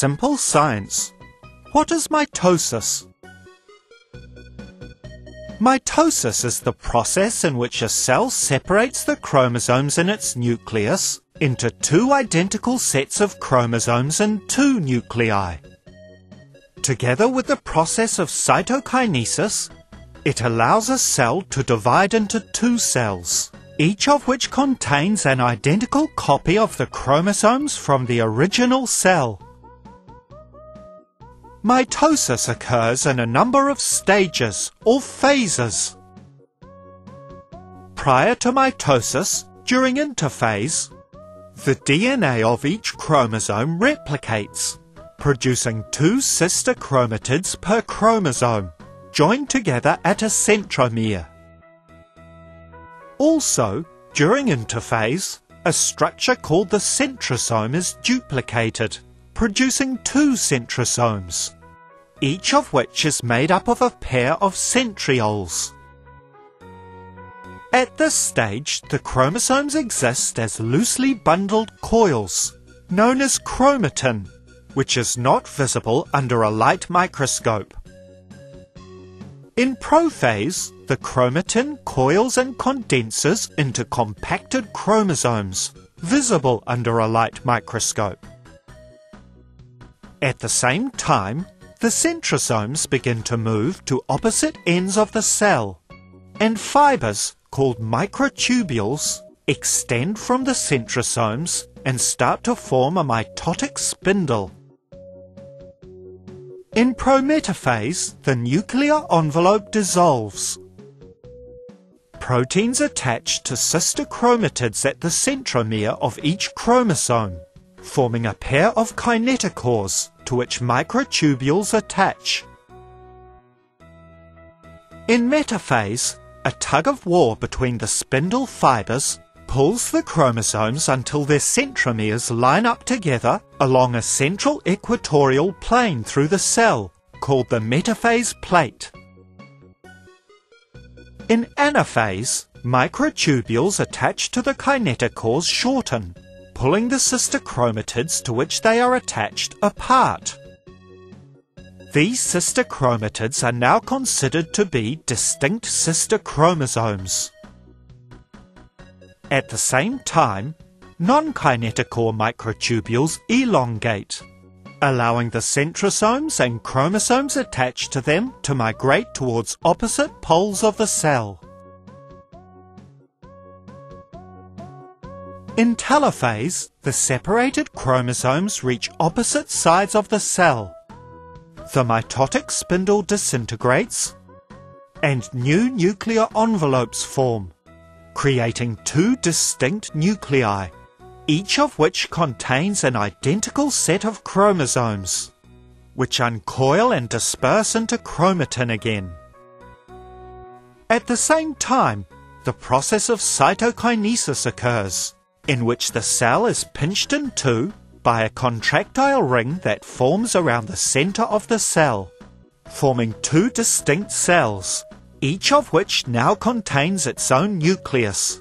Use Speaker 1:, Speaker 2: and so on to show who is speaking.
Speaker 1: simple science. What is mitosis? Mitosis is the process in which a cell separates the chromosomes in its nucleus into two identical sets of chromosomes and two nuclei. Together with the process of cytokinesis, it allows a cell to divide into two cells, each of which contains an identical copy of the chromosomes from the original cell. Mitosis occurs in a number of stages or phases. Prior to mitosis, during interphase, the DNA of each chromosome replicates, producing two sister chromatids per chromosome, joined together at a centromere. Also, during interphase, a structure called the centrosome is duplicated producing two centrosomes, each of which is made up of a pair of centrioles. At this stage, the chromosomes exist as loosely bundled coils, known as chromatin, which is not visible under a light microscope. In prophase, the chromatin coils and condenses into compacted chromosomes, visible under a light microscope. At the same time, the centrosomes begin to move to opposite ends of the cell, and fibers called microtubules extend from the centrosomes and start to form a mitotic spindle. In prometaphase, the nuclear envelope dissolves. Proteins attach to sister chromatids at the centromere of each chromosome forming a pair of kinetochores to which microtubules attach. In metaphase, a tug of war between the spindle fibers pulls the chromosomes until their centromeres line up together along a central equatorial plane through the cell, called the metaphase plate. In anaphase, microtubules attached to the kinetochores shorten, pulling the sister chromatids to which they are attached apart. These sister chromatids are now considered to be distinct sister chromosomes. At the same time, non-kinetochore microtubules elongate, allowing the centrosomes and chromosomes attached to them to migrate towards opposite poles of the cell. In telophase, the separated chromosomes reach opposite sides of the cell. The mitotic spindle disintegrates and new nuclear envelopes form, creating two distinct nuclei, each of which contains an identical set of chromosomes, which uncoil and disperse into chromatin again. At the same time, the process of cytokinesis occurs in which the cell is pinched in two by a contractile ring that forms around the center of the cell, forming two distinct cells, each of which now contains its own nucleus.